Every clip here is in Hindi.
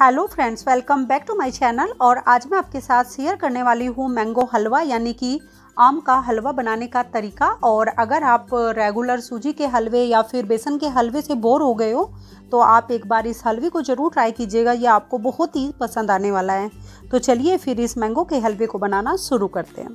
Hello friends welcome back to my channel और आज मैं आपके साथ शेयर करने वाली हूँ मैंगो हलवा, यानी कि आम का हलवा बनाने का तरीका। और अगर आप रेगुलर सूजी के हलवे या फिर बेसन के हलवे से बोर हो गए हो तो आप एक बार इस हलवे को ज़रूर ट्राई कीजिएगा ये आपको बहुत ही पसंद आने वाला है। तो चलिए फिर इस मैंगो के हलवे को बनाना शुरू करते हैं।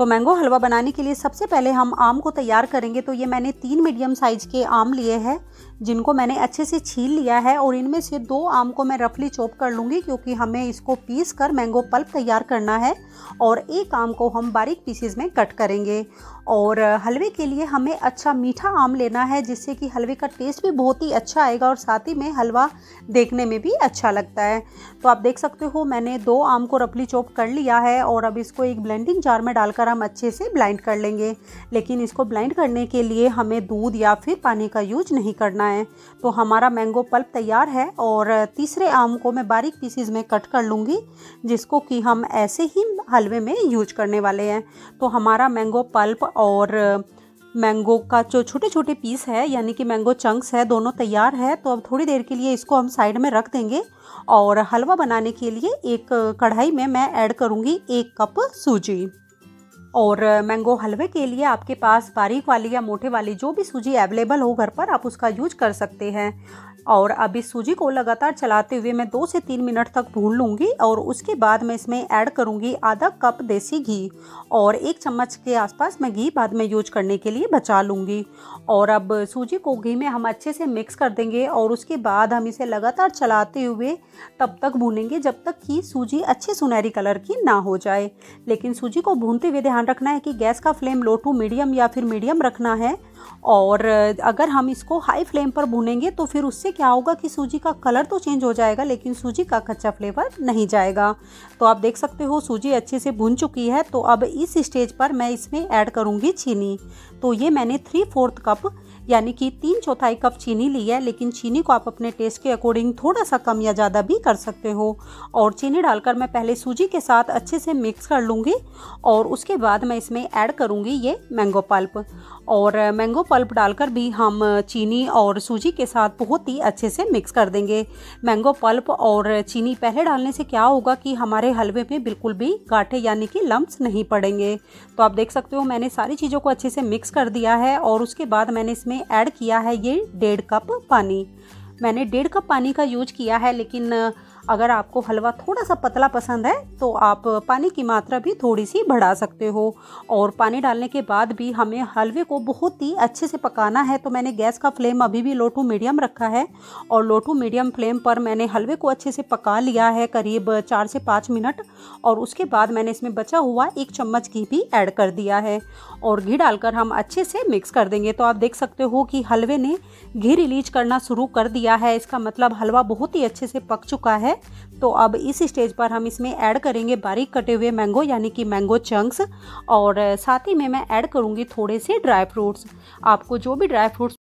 तो मैंगो हलवा बनाने के लिए सबसे पहले हम आम को तैयार करेंगे। तो ये मैंने तीन मीडियम साइज़ के आम लिए हैं, जिनको मैंने अच्छे से छील लिया है और इनमें से दो आम को मैं रफली चॉप कर लूँगी क्योंकि हमें इसको पीस कर मैंगो पल्प तैयार करना है और एक आम को हम बारीक पीसीज में कट करेंगे। और हलवे के लिए हमें अच्छा मीठा आम लेना है, जिससे कि हलवे का टेस्ट भी बहुत ही अच्छा आएगा और साथ ही में हलवा देखने में भी अच्छा लगता है। तो आप देख सकते हो, मैंने दो आम को रफली चॉप कर लिया है और अब इसको एक ब्लेंडिंग जार में डालकर हम अच्छे से ब्लाइंड कर लेंगे। लेकिन इसको ब्लाइंड करने के लिए हमें दूध या फिर पानी का यूज़ नहीं करना है। तो हमारा मैंगो पल्प तैयार है और तीसरे आम को मैं बारीक पीसीज में कट कर लूँगी, जिसको कि हम ऐसे ही हलवे में यूज़ करने वाले हैं। तो हमारा मैंगो पल्प और मैंगो का जो छोटे छोटे पीस है, यानी कि मैंगो चंक्स है, दोनों तैयार है। तो अब थोड़ी देर के लिए इसको हम साइड में रख देंगे और हलवा बनाने के लिए एक कढ़ाई में मैं ऐड करूँगी एक कप सूजी। और मैंगो हलवे के लिए आपके पास बारीक वाली या मोटे वाली जो भी सूजी अवेलेबल हो घर पर, आप उसका यूज़ कर सकते हैं। और अब इस सूजी को लगातार चलाते हुए मैं दो से तीन मिनट तक भून लूँगी और उसके बाद मैं इसमें ऐड करूँगी आधा कप देसी घी और एक चम्मच के आसपास मैं घी बाद में यूज़ करने के लिए बचा लूँगी। और अब सूजी को घी में हम अच्छे से मिक्स कर देंगे और उसके बाद हम इसे लगातार चलाते हुए तब तक भूनेंगे जब तक कि सूजी अच्छे सुनहरी कलर की ना हो जाए। लेकिन सूजी को भूनते हुए ध्यान रखना है कि गैस का फ्लेम लो टू मीडियम या फिर मीडियम रखना है। और अगर हम इसको हाई फ्लेम पर भूनेंगे तो फिर उससे क्या होगा कि सूजी का कलर तो चेंज हो जाएगा, लेकिन सूजी का कच्चा फ्लेवर नहीं जाएगा। तो आप देख सकते हो सूजी अच्छे से भून चुकी है। तो अब इस स्टेज पर मैं इसमें ऐड करूँगी चीनी। तो ये मैंने थ्री फोर्थ कप यानी कि तीन चौथाई कप चीनी ली है, लेकिन चीनी को आप अपने टेस्ट के अकॉर्डिंग थोड़ा सा कम या ज़्यादा भी कर सकते हो। और चीनी डालकर मैं पहले सूजी के साथ अच्छे से मिक्स कर लूँगी और उसके बाद मैं इसमें ऐड करूँगी ये मैंगो पल्प और मैंगो पल्प डालकर भी हम चीनी और सूजी के साथ बहुत ही अच्छे से मिक्स कर देंगे। मैंगो पल्प और चीनी पहले डालने से क्या होगा कि हमारे हलवे में बिल्कुल भी गाठे यानी कि लम्ब्स नहीं पड़ेंगे। तो आप देख सकते हो मैंने सारी चीज़ों को अच्छे से मिक्स कर दिया है और उसके बाद मैंने इसमें ऐड किया है ये डेढ़ कप पानी। मैंने डेढ़ कप पानी का यूज़ किया है, लेकिन अगर आपको हलवा थोड़ा सा पतला पसंद है तो आप पानी की मात्रा भी थोड़ी सी बढ़ा सकते हो। और पानी डालने के बाद भी हमें हलवे को बहुत ही अच्छे से पकाना है तो मैंने गैस का फ्लेम अभी भी लो टू मीडियम रखा है। और लो टू मीडियम फ्लेम पर मैंने हलवे को अच्छे से पका लिया है करीब चार से पाँच मिनट। और उसके बाद मैंने इसमें बचा हुआ एक चम्मच घी भी ऐड कर दिया है। और घी डालकर हम अच्छे से मिक्स कर देंगे। तो आप देख सकते हो कि हलवे ने घी रिलीज़ करना शुरू कर दिया है। इसका मतलब हलवा बहुत ही अच्छे से पक चुका है। तो अब इस स्टेज पर हम इसमें ऐड करेंगे बारीक कटे हुए मैंगो यानी कि मैंगो चंक्स और साथ ही में मैं ऐड करूँगी थोड़े से ड्राई फ्रूट्स आपको जो भी ड्राई फ्रूट्स